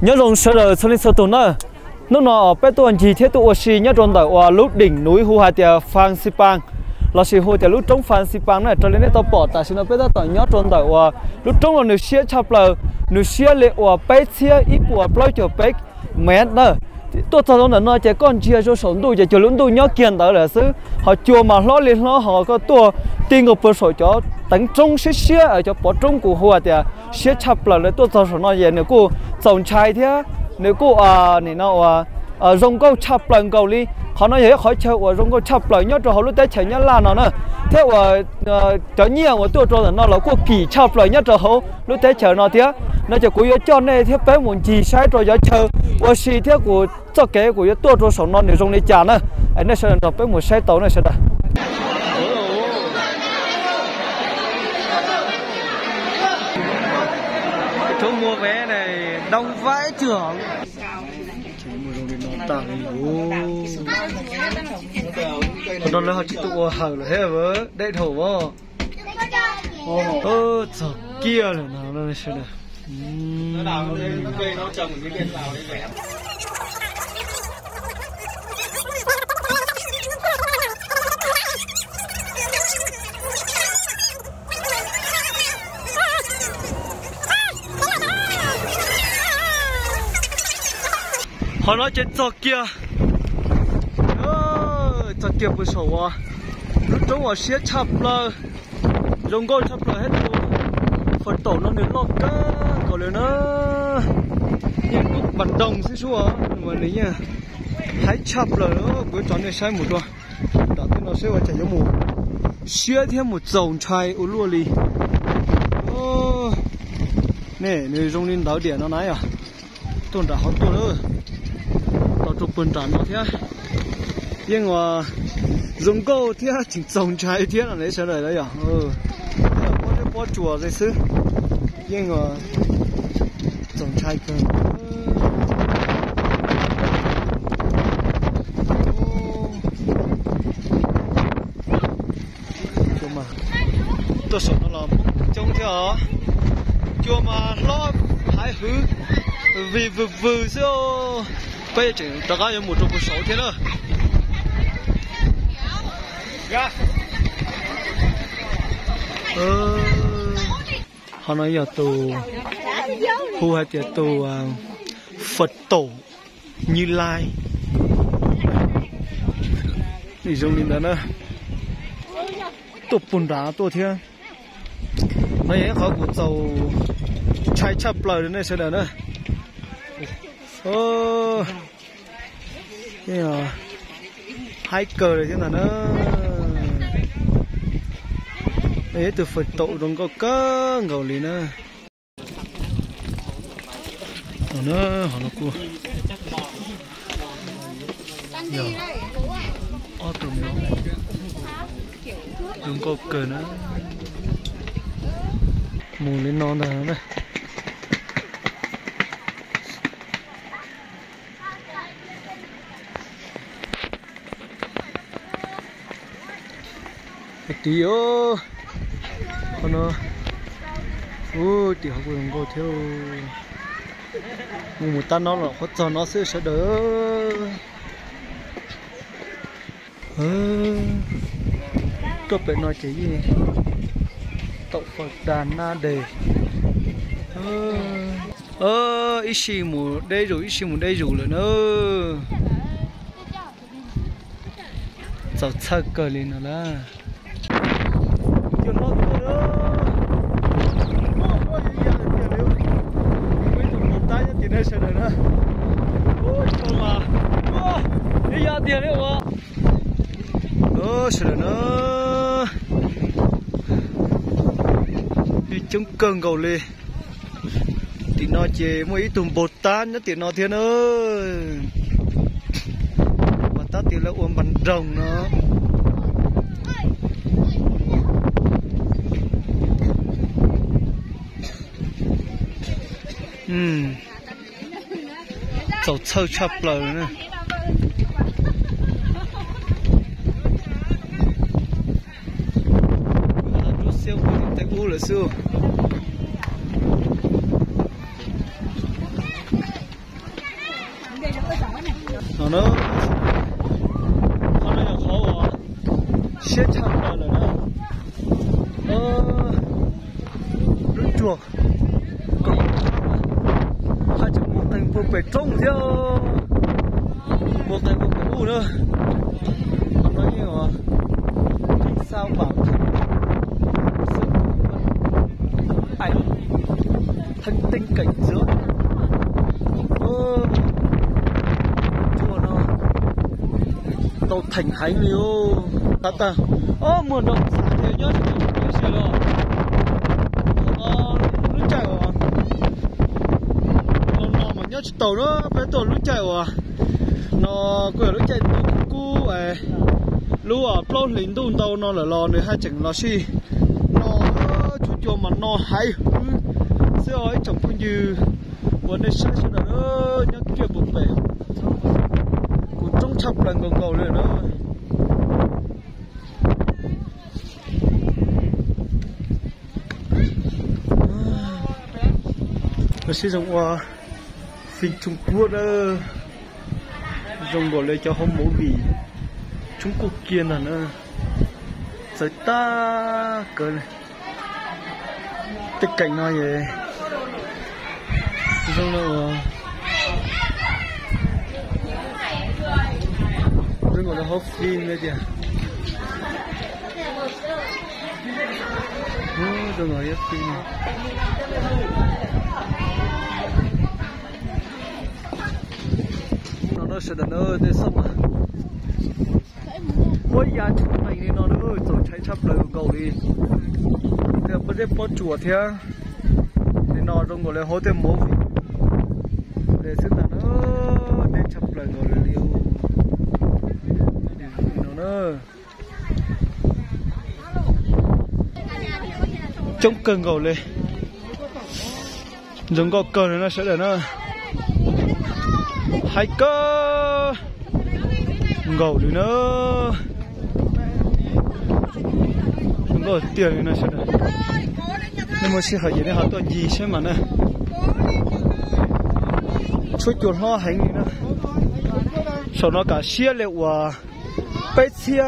nhớ rồng sơ rồi sơ lên sơ tụi nó nó ở bé tuần gì thế tụi xì nhớ rồng tại ở lúc đỉnh núi hu hai tia phan sipang là xì hu tia lúc trong phan sipang này cho nên tao bỏ tại xin nó bé tao nhớ rồng tại ở lúc trong là nửa xia chập lờ, nửa xia lệ ở bé xia ít của bao cho bé mẹ nữa tôi cho nó nói chỉ con chia cho sống đủ chỉ cho lũ đủ, nhớ kiện đó là xứ. Họ chùa mà lo lên lo, họ có tua tiền ngọc bơ sổ cho tấn trung xí xía ở cho bỏ trung của hoa thì xe chập là tôi cho nó vậy. Nếu cô trồng trái thế, nếu cô à này nó à à rong câu chập lần câu đi. Họ nói vậy khỏi chơi và rong câu chập lần nhớ cho họ lúc đấy chơi nhớ là nó nữa thế à, và cho nhiều và tôi cho nó là cô kỳ chập lần nhớ cho họ lúc đấy chơi nó thế. Nó cho cô cho này thế, bé muốn gì sai rồi giờ chơi và xí thế của, cho cái của tôi cho sống nó nếu rong này chả nữa anh ấy sẽ đọc, bé muốn sai tàu này sẽ đọc chỗ mua vé này đông vãi trưởng. Chỉ mua đồng nó họ chỉ tụ hàng là hết vớ đây thổ vô ơ trời kia là nào, nó sẽ được nó đào nó cây nó trồng cái cây vào đấy họ nói chuyện giọt kia. Giọt kia bữa sầu quá, lúc trong ở xe chập là rồng gol chập là hết rồi. Phần tổ nó đến lọt cả còn lên nó những lúc bản đồng xí xua mà này nha. Hãy chập là nó bữa chọn này sai một rồi đó thì nó sẽ vào chạy giống mù. Xe thêm một dòng chai ô lua li nè nơi rong lên đảo điện nó nãy à. Tôn đã hot tôn tao chụp bần tràn nó thế nhưng mà dùng câu thế chỉ trồng trái thế là lấy sẽ này đấy à ừ. Có cái bó chùa rồi chứ, nhưng mà trồng trái cơ. Ừ. Mà. Tôi sợ nó làm trông theo chưa mà lo hại hư vì vừa vừa xíu bây giờ tất cả những một trong số thế nữa. Dạ. Ờ. Họ nói giờ tù khu hai tiệt tù à, phật tổ như lai. Thì dùng đến đó nữa. Tụ bùn đá tụ thế mấy cái khó của tàu chạy chập lời đến đây sẽ đỡ nữa. Ô à? Hai cờ rồi thế là nó, ấy từ phật tổ đồng có cơ ngầu lì nữa. Nó nữa họ nó cua. Giờ. Ô tụm nó đồng có cờ nữa. Mù lên non rồi này tí ô con nó. Ô tí học cùng cô theo mù một ta nó là khó cho nó sẽ sẽ đỡ. Ơ bệnh phải nói cái gì? Tậu phật đàn na đề. Ơ ơ ít xì mù đây rồi ít xì mù đây ờ. rồi nữa nữa cháu chắc cờ lên rồi chúng cần cầu lì ôi mà. Ô đi tiền ô đi chống cơn gầu thì nó chế một ít tùng bột tan nhất tiền nó thiên ơi. Mà ta tiền là uống bắn rồng nó Hmm. 走臭差不了呢。都小回在屋了是。 nó nó nó là khó à xét chặt lại là nó ờ rất chuột Phải trông theo một thành một cái u nữa. Nó nói nhiều à sao bảo ảnh thân tinh cảnh giữa ơ chùa nó tàu thành hái miêu ta ta. Ơ mùa nó thế nhớ nhớ xe rồi ờ lúc chạy à nó nó à, tàu nó phải tàu lúc chạy à nó quẹo lúc chạy cú ấy lúc ở plon lính đun tàu, nó là lò nữa hai chừng nó xi. Nó chú cho mà nó hay. Sẽ ấy, chồng cũng như vấn đề sai cho à. nó nhớ kia bụng về cũng trong chập lần còn cầu nữa đó nó sử dụng qua phim Trung Quốc đó. Dùng gọi lên cho không bố vì Trung Quốc kia là nó giới ta cỡ này. Tích cảnh nó vậy. Dùng nó dùng à? gọi là hot phim đấy kìa. Ừ, dùng gọi là phim. này nó sẽ là nó thế xong mà mỗi ya chúng mày đi nó nữa rồi chạy chấp lời cầu đi. Thì bây giờ bắt chùa thế thì nó trong gọi là hỗ thêm mố để xin là nó để chấp lời gọi là liu. Nó nó chống cơn cầu lên. Giống có cơn nó sẽ để nó hai cơ. Ngầu đi nữa. Không có tiền nữa sẽ để nhưng mà sẽ hỏi gì nữa họ tôi gì xem mà nè. Chút chuột ho hành nữa sau nó cả xia liệu à bé xia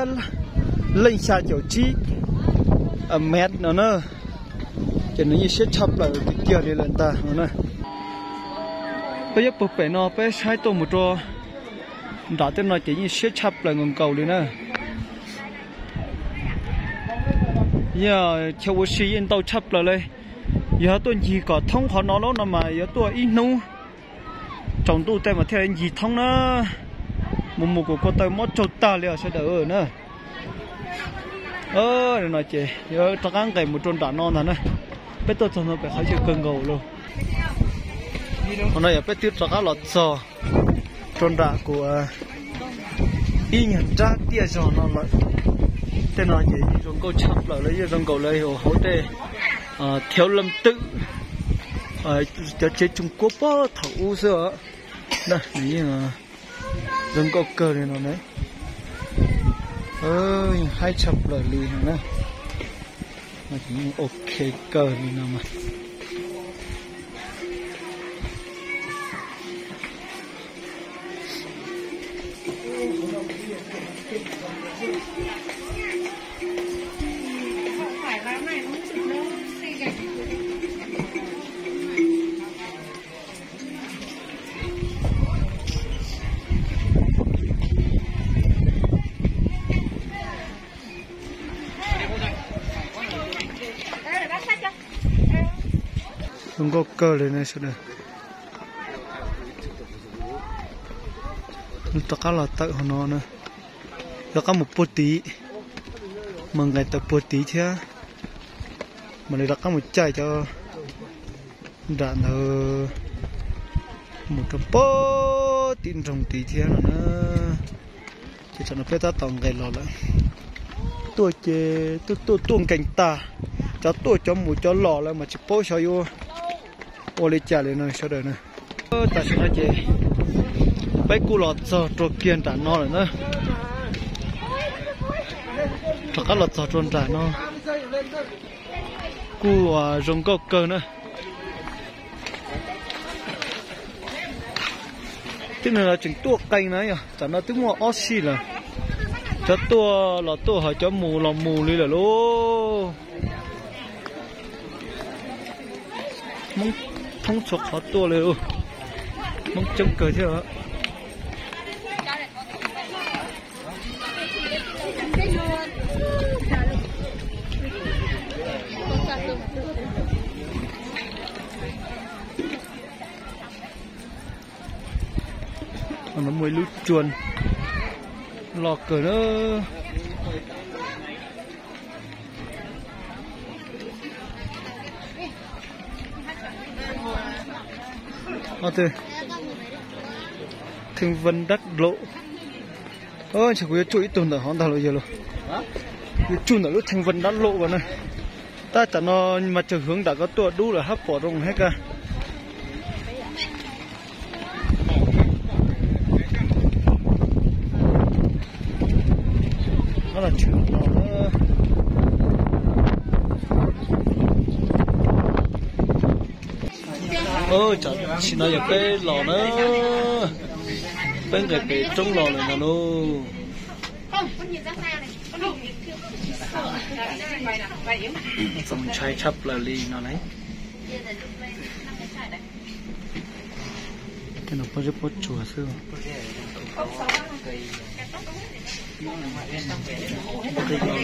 lên xa chỗ chi à, ở mét nó nữa cho nên như sẽ chập lại cái kia đi lên ta nữa bây giờ bực bể nó bây sai tổ một trò. Đã tên nó chỉ như xếp chập lại ngọn cầu đi nè. Giờ theo tôi sĩ yên tàu chập lại đây. Giờ tôi chỉ có thông khó nó nó mà, giờ tôi ít nu trong tôi tay mà theo anh gì thông nó một một của cô tay mất chột ta liệu sẽ đỡ nữa ơ nói chị giờ tao ăn cái một tròn đã non rồi nè. Bây tôi cho nó phải khai chịu cơn gầu luôn hôm nay bé tiếp cho các lọt sò trôn đạ của ờ, y nhận ra tia sò nó lại tên là gì? Rồi câu chắp lại lấy rồi cầu lấy hồ hỗ tê. Ờ, Thiếu lâm tự. Ờ, cho chế Trung Quốc bao thấu sữa đây như là rồi câu cờ này nó đấy. Ơi hai chập lại lì nè. Mà chỉ ok cờ này nào mà. Đừng có cơ lên này sao đây. Tất cả là tự họ nó nữa tất cả một bột tí mà ngày tập bột tí chứ, mà lại tất cả một chai cho. Đạn ở một cái bó tin trong tí thế nữa thì cho nó biết ta tổng cái lò lại tôi chế tôi tôi tuôn cảnh ta. Cho tôi cho một cho lò lại mà chỉ bó sao vô ô lê chả lên này sao đời này ta sẽ nói chế bé cú lọt cho trộn kiên trả nó rồi nữa. Thật các lọt cho trộn trả nó cú à, rồng cốc cơ nữa. Tức là chỉnh tua cây này nhỉ chả nó tức mua oxy là cho tua là tua hỏi cho mù là mù đi là lô mong thông chọc họ tua lên mong chống cười thế hả nó mới lút chuồn. Lò cờ nó Ờ từ. Thương vân đất lộ. Ơ chỉ có chuỗi tuần ở hòn đảo rồi giờ luôn Cái chun ở lúc thương vân đất lộ vào này. Ta chả nó mà chờ hướng đã có tua đu là hấp bỏ rồng hết cả nó là chuyện nó ơ, chả chỉ nói giờ cái lò nó bên cái cái trong lò này nó xong chai chắp là ly nó đấy cái nó có rất bớt chùa xưa cái lò